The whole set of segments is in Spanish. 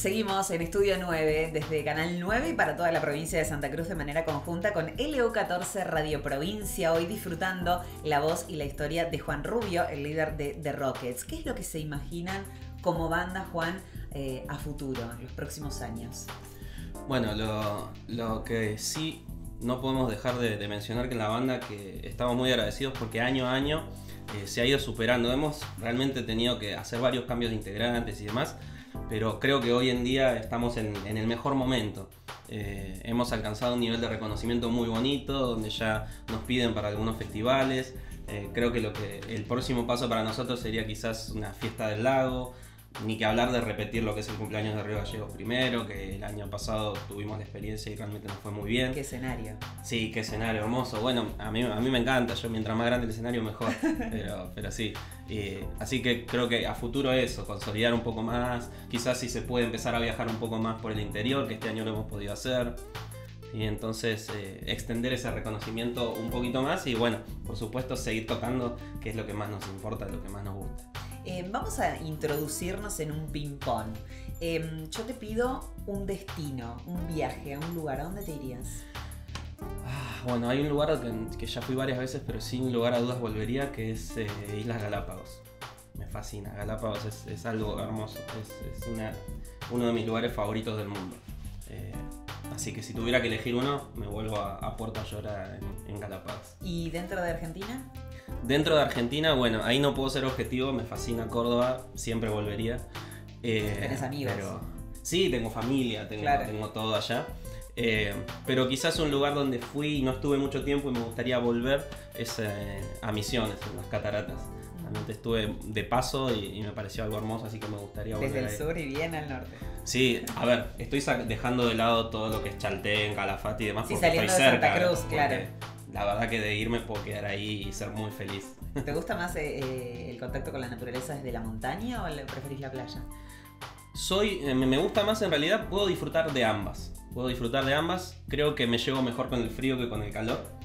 Seguimos en Estudio 9 desde Canal 9 y para toda la provincia de Santa Cruz de manera conjunta con LO14 Radio Provincia, hoy disfrutando la voz y la historia de Juan Rubio, el líder de The Rockets. ¿Qué es lo que se imaginan como banda, Juan, eh, a futuro, en los próximos años? Bueno, lo, que sí no podemos dejar de, mencionar que en la banda que estamos muy agradecidos porque año a año eh, se ha ido superando. Hemos realmente tenido que hacer varios cambios de integrantes y demás pero creo que hoy en día estamos en, el mejor momento. Eh, hemos alcanzado un nivel de reconocimiento muy bonito, donde ya nos piden para algunos festivales. Eh, creo que, lo que el próximo paso para nosotros sería quizás una fiesta del lago, ni que hablar de repetir lo que es el cumpleaños de Río Gallegos primero, que el año pasado tuvimos la experiencia y realmente nos fue muy bien. Qué escenario. Sí, qué escenario hermoso. Bueno, a mí, a mí me encanta, yo mientras más grande el escenario mejor, pero, pero sí. así que creo que a futuro eso, consolidar un poco más, quizás si se puede empezar a viajar un poco más por el interior, que este año lo hemos podido hacer. Y entonces eh, extender ese reconocimiento un poquito más y bueno, por supuesto seguir tocando, que es lo que más nos importa, lo que más nos gusta. Eh, vamos a introducirnos en un ping-pong. Em, yo te pido un destino, un viaje a un lugar. ¿A dónde te irías? Ah, bueno, hay un lugar que, ya fui varias veces, pero sin lugar a dudas volvería, que es eh, Islas Galápagos. Me fascina, Galápagos es, algo hermoso, es, uno de mis lugares favoritos del mundo. Eh, así que si tuviera que elegir uno, me vuelvo a, Puerto Llora en, en Galápagos. ¿Y dentro de Argentina? Dentro de Argentina, bueno, ahí no puedo ser objetivo, me fascina Córdoba, siempre volvería. Eh, ¿Tenés amigos? sí, tengo familia, tengo, todo allá. Eh, pero quizás un lugar donde fui y no estuve mucho tiempo y me gustaría volver es eh, a Misiones, en las cataratas. Realmente estuve de paso y, me pareció algo hermoso, así que me gustaría volver. Desde el sur y bien al norte. Sí, a ver, estoy dejando de lado todo lo que es Chaltén, Calafate y demás. Sí, saliendo de Santa Cruz, claro la verdad que de irme puedo quedar ahí y ser muy feliz. ¿Te gusta más eh, eh, el contacto con la naturaleza desde la montaña o preferís la playa? Soy, eh, me gusta más en realidad, puedo disfrutar de ambas. Puedo disfrutar de ambas. Creo que me llevo mejor con el frío que con el calor.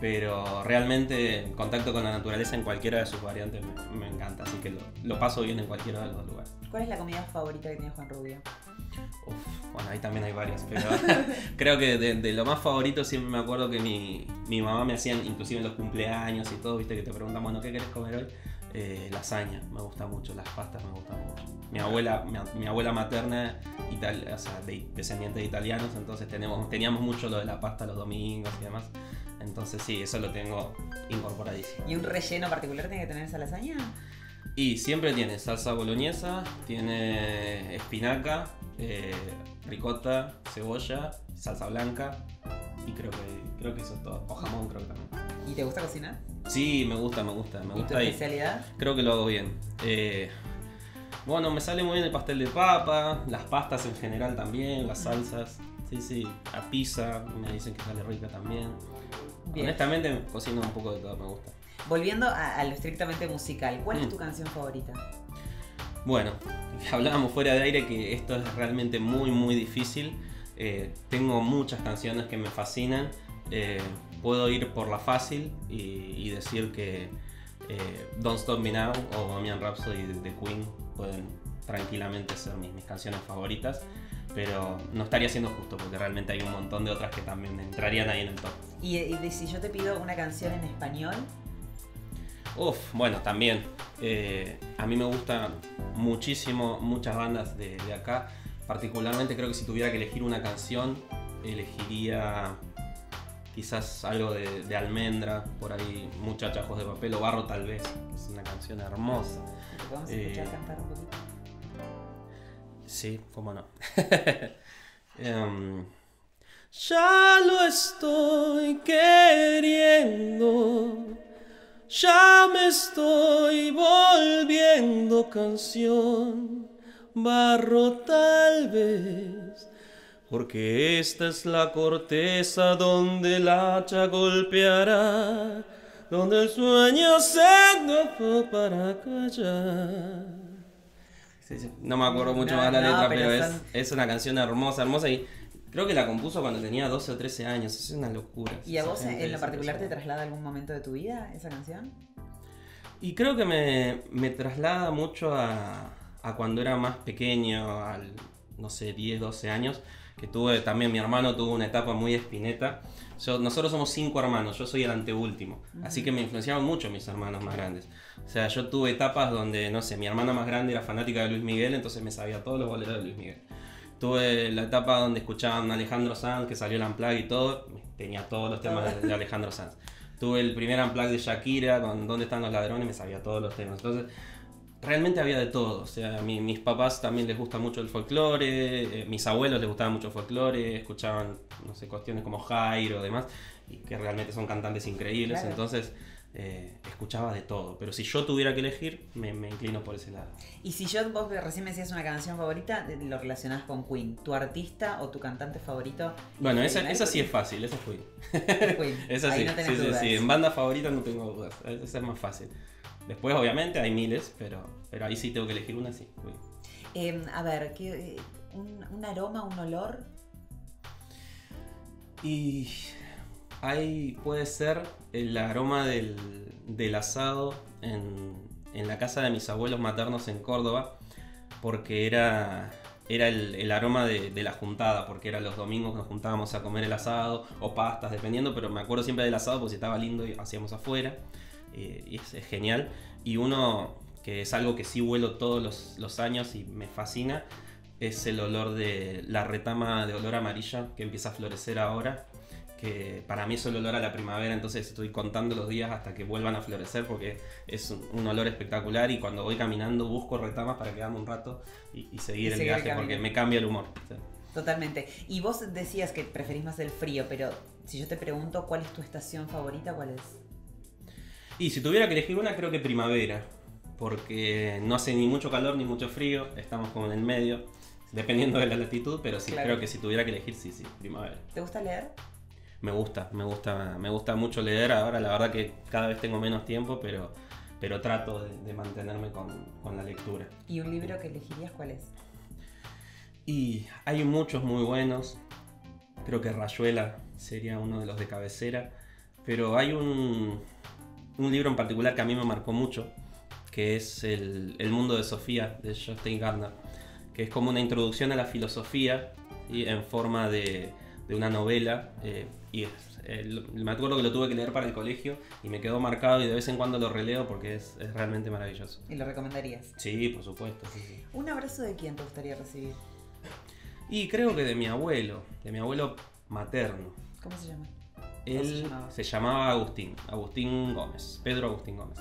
Pero realmente contacto con la naturaleza en cualquiera de sus variantes me, encanta. Así que lo, paso bien en cualquiera de los lugares. ¿Cuál es la comida favorita que tiene Juan Rubio? Bueno, ahí también hay varias, pero creo que de, lo más favorito siempre me acuerdo que mi, mamá me hacían, inclusive en los cumpleaños y todo, viste que te preguntan, bueno, ¿qué querés comer hoy? Eh, lasaña, me gusta mucho, las pastas me gustan mucho. Mi abuela, mi, abuela materna, o sea, de, descendiente de italianos, entonces tenemos, teníamos mucho lo de la pasta los domingos y demás. Entonces sí, eso lo tengo incorporadísimo. ¿Y un relleno particular tiene que tener esa lasaña? Y siempre tiene salsa boloñesa, tiene espinaca, eh, ricota, cebolla, salsa blanca y creo que creo que eso es todo. O jamón creo que también. ¿Y te gusta cocinar? Sí, me gusta, me gusta, me gusta. ¿Y tu especialidad? Creo que lo hago bien. Eh, bueno, me sale muy bien el pastel de papa, las pastas en general también, las salsas. Sí, sí, la pizza, me dicen que sale rica también. Honestamente cocino un poco de todo, me gusta. Volviendo a, lo estrictamente musical, ¿cuál es mm. tu canción favorita? Bueno, hablábamos fuera de aire que esto es realmente muy, muy difícil. Eh, tengo muchas canciones que me fascinan. Eh, puedo ir por la fácil y, decir que eh, Don't Stop Me Now o Bohemian Rhapsody de Queen pueden tranquilamente ser mis, mis, canciones favoritas. Pero no estaría siendo justo porque realmente hay un montón de otras que también entrarían ahí en el top. ¿Y, y si yo te pido una canción en español? Uf, bueno, también. Eh, a mí me gustan muchísimo muchas bandas de, acá. Particularmente creo que si tuviera que elegir una canción, elegiría quizás algo de, almendra, por ahí muchachajos de papel o barro tal vez, es una canción hermosa. ¿Te a escuchar eh, cantar un poquito? Sí, cómo no. Em, ya lo estoy queriendo ya me estoy volviendo canción, barro tal vez, porque esta es la corteza donde el hacha golpeará, donde el sueño se fue para callar. No me acuerdo mucho más la letra, pero, es, es, una canción hermosa, hermosa y Creo que la compuso cuando tenía 12 o 13 años, es una locura. ¿Y a vos en lo particular te traslada algún momento de tu vida esa canción? Y creo que me, traslada mucho a, cuando era más pequeño, al, no sé, 10, 12 años, que tuve también, mi hermano tuvo una etapa muy espineta. Yo, nosotros somos cinco hermanos, yo soy el anteúltimo, así que me influenciaron mucho mis hermanos más grandes. O sea, yo tuve etapas donde, no sé, mi hermana más grande era fanática de Luis Miguel, entonces me sabía todos los boleros de Luis Miguel. Tuve la etapa donde escuchaban a Alejandro Sanz, que salió el Unplugged y todo, tenía todos los temas de, Alejandro Sanz. Tuve el primer Unplugged de Shakira, con ¿Dónde están los ladrones? Me sabía todos los temas. Entonces, realmente había de todo. O sea, a mi- mis papás también les gusta mucho el folclore, eh, mis abuelos les gustaba mucho el folclore, escuchaban, no sé, cuestiones como Jairo y demás, y que realmente son cantantes increíbles. Claro. Entonces, eh, escuchaba de todo. Pero si yo tuviera que elegir, me, me inclino por ese lado. Y si yo, vos recién me decías una canción favorita, lo relacionás con Queen. ¿Tu artista o tu cantante favorito? Bueno, esa, esa sí es fácil, esa fui. Queen. Esa Ahí sí, no tenés sí, sí, dudas. sí. En banda favorita no tengo dudas. Esa es más fácil. Después, obviamente, hay miles, pero, pero ahí sí tengo que elegir una, sí. Eh, a ver, ¿qué, un, un aroma, un olor? Y ahí puede ser el aroma del, asado en, la casa de mis abuelos maternos en Córdoba, porque era, era el, aroma de, la juntada, porque era los domingos nos juntábamos a comer el asado o pastas, dependiendo, pero me acuerdo siempre del asado porque estaba lindo y hacíamos afuera, eh, y es, es genial. Y uno, que es algo que sí huelo todos los, los años y me fascina, es el olor de la retama de olor amarilla que empieza a florecer ahora. Para mí es el olor a la primavera, entonces estoy contando los días hasta que vuelvan a florecer porque es un, un olor espectacular. Y cuando voy caminando busco retamas para quedarme un rato y, y seguir Y el seguir el viaje porque me cambia el humor. sí. Totalmente. Y vos decías que preferís más el frío, pero si yo te pregunto cuál es tu estación favorita, ¿cuál es? Y si tuviera que elegir una, creo que primavera. Porque no hace ni mucho calor ni mucho frío, estamos como en el medio, dependiendo de la latitud, pero sí, Claro. creo que si tuviera que elegir, sí, sí, primavera. ¿Te gusta leer? Me gusta, me gusta, me gusta mucho leer. Ahora la verdad que cada vez tengo menos tiempo, pero, pero trato de, de mantenerme con, con la lectura. ¿Y un libro que elegirías cuál es? Y hay muchos muy buenos. Creo que Rayuela sería uno de los de cabecera. Pero hay un, un libro en particular que a mí me marcó mucho, que es El, El mundo de Sofía, de Justin Gardner. Que es como una introducción a la filosofía y en forma de, de una novela. eh, y es- el- me acuerdo que lo tuve que leer para el colegio y me quedó marcado y de vez en cuando lo releo porque es, es realmente maravilloso. ¿Y lo recomendarías? Sí, por supuesto. sí, sí. ¿Un abrazo de quién te gustaría recibir? Y creo que de mi abuelo, de mi abuelo materno. ¿Cómo se llama? Él se llamaba? se llamaba Agustín, Agustín Gómez, Pedro Agustín Gómez.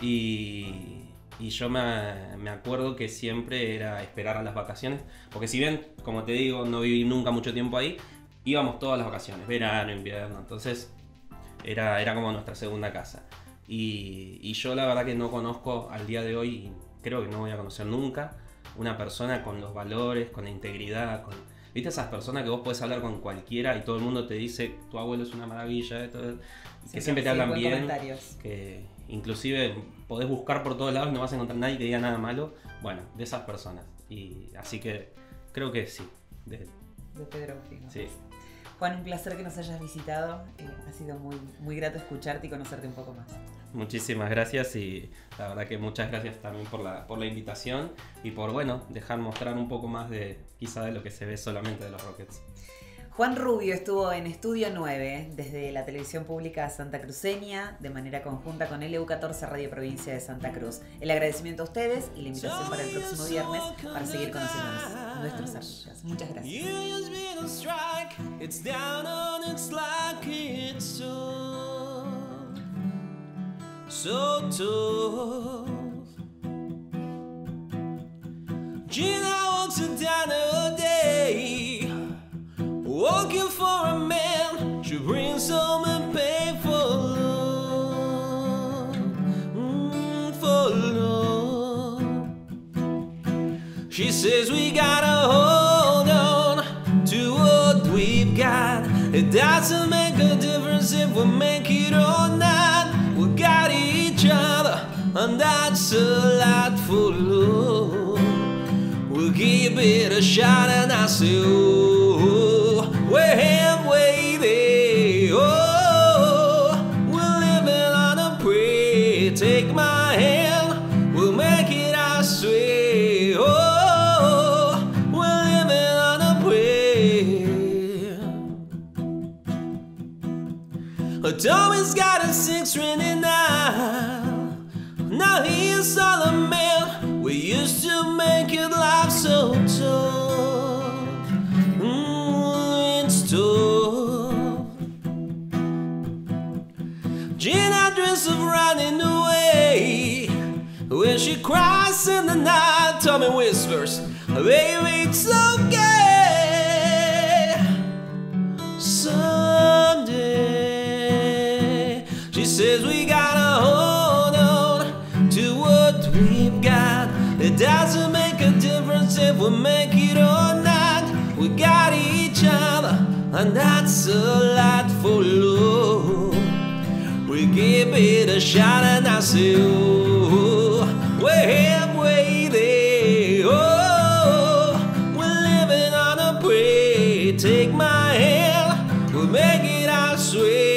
Y, y yo me, me acuerdo que siempre era esperar a las vacaciones, porque si bien, como te digo, no viví nunca mucho tiempo ahí, íbamos todas las vacaciones, verano, invierno, entonces era, era como nuestra segunda casa. Y, y yo la verdad que no conozco al día de hoy, y creo que no voy a conocer nunca, una persona con los valores, con la integridad, con... ¿Viste esas personas que vos podés hablar con cualquiera y todo el mundo te dice, tu abuelo es una maravilla, esto, y que siempre te sí, hablan bien, que inclusive podés buscar por todos lados y no vas a encontrar nadie que diga nada malo, bueno, de esas personas. Y así que creo que sí, de- De Pedro Agustín. sí. Juan, un placer que nos hayas visitado. Eh, ha sido muy, muy grato escucharte y conocerte un poco más. Muchísimas gracias y la verdad que muchas gracias también por la, por la invitación y por, bueno, dejar mostrar un poco más de quizá de lo que se ve solamente de los Rockets. Juan Rubio estuvo en Estudio 9 desde la televisión pública Santa Cruceña de manera conjunta con LU14 Radio Provincia de Santa Cruz. El agradecimiento a ustedes y la invitación para el próximo viernes para seguir conociendo a nuestros artistas. Muchas gracias. Says we gotta hold on to what we've got. It doesn't make a difference if we make it or not. We got each other, and that's a lot for love. We'll give it a shot, and I say, oh, we're waiting. Oh, we're living on a prayer. Take my hand, 29. Now he all a man. We used to make it life so tough. Mm, it's tough. Gina dreams of running away. When she cries in the night, Tommy whispers, Baby, it's okay. It doesn't make a difference if we make it or not. We got each other, and that's a lot for love. We give it a shot, and I say, oh, we're halfway there. Oh, we're living on a prayer. Take my hand, we'll make it our sweet.